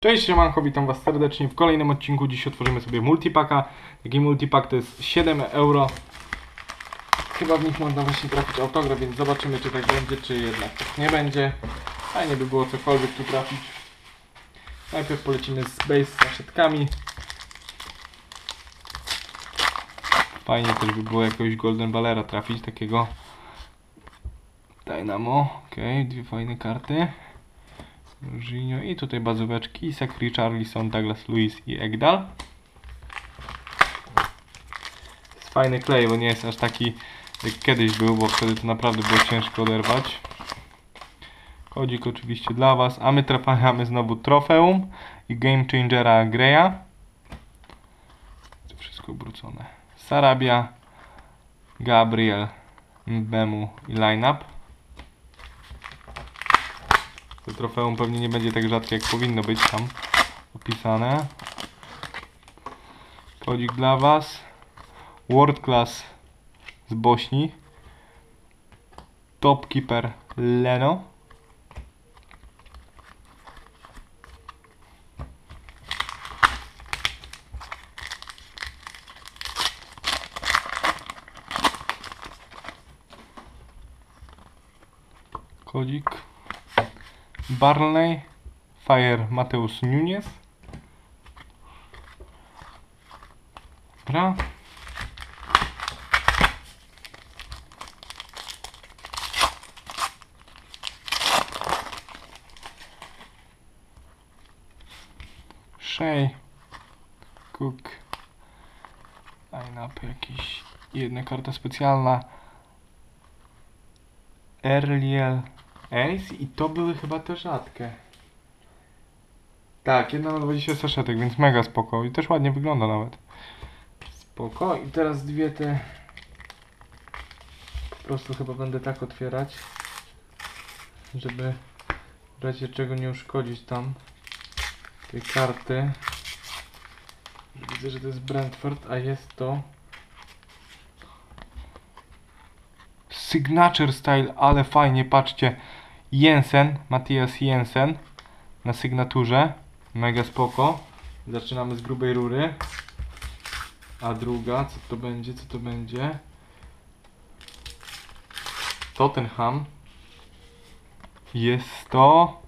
Cześć, siemanko, witam was serdecznie w kolejnym odcinku. Dziś otworzymy sobie multipaka. Taki multipak to jest 7 euro. Chyba w nich można właśnie trafić autograf, więc zobaczymy czy tak będzie, czy jednak tak nie będzie. Fajnie by było cokolwiek tu trafić. Najpierw polecimy z base z saszetkami. Fajnie też by było jakiegoś Golden Valera trafić, takiego Dynamo. Okej, dwie fajne karty. Jorginho i tutaj bazóweczki. Isak, Richarlison, Douglas Lewis i Egdal. Jest fajny klej, bo nie jest aż taki jak kiedyś był, bo wtedy to naprawdę było ciężko oderwać. Kodzik oczywiście dla Was, a my trafiamy znowu trofeum i Game Changera Greya. To wszystko obrócone. Sarabia, Gabriel, Mbemu i line-up. To trofeum pewnie nie będzie tak rzadkie jak powinno być tam opisane. Kodzik dla Was. World Class z Bośni. Top Keeper Leno. Kodzik. Barney, Fire Mateus Nunes. Dobra. Shea, Cook, line-up jakiś, jedna karta specjalna. Erliel Ace i to były chyba te rzadkie. Tak, jedna na 20 saszetek, więc mega spoko i też ładnie wygląda nawet. Spoko i teraz dwie te po prostu chyba będę tak otwierać, żeby w razie czego nie uszkodzić tam tej karty. Widzę, że to jest Brentford, a jest to Signature Style, ale fajnie, patrzcie. Jensen, Matthias Jensen na sygnaturze. Mega spoko. Zaczynamy z grubej rury. A druga, co to będzie, co to będzie? Tottenham. Jest to...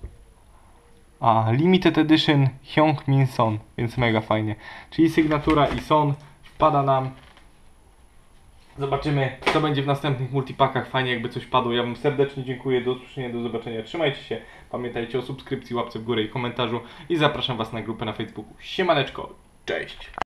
A, Limited Edition Hyung Min Son, więc mega fajnie. Czyli sygnatura i Son wpada nam Zobaczymy, co będzie w następnych multipakach. Fajnie, jakby coś padło. Ja Wam serdecznie dziękuję. Do usłyszenia, do zobaczenia. Trzymajcie się. Pamiętajcie o subskrypcji, łapce w górę i komentarzu. I zapraszam Was na grupę na Facebooku. Siemaneczko. Cześć.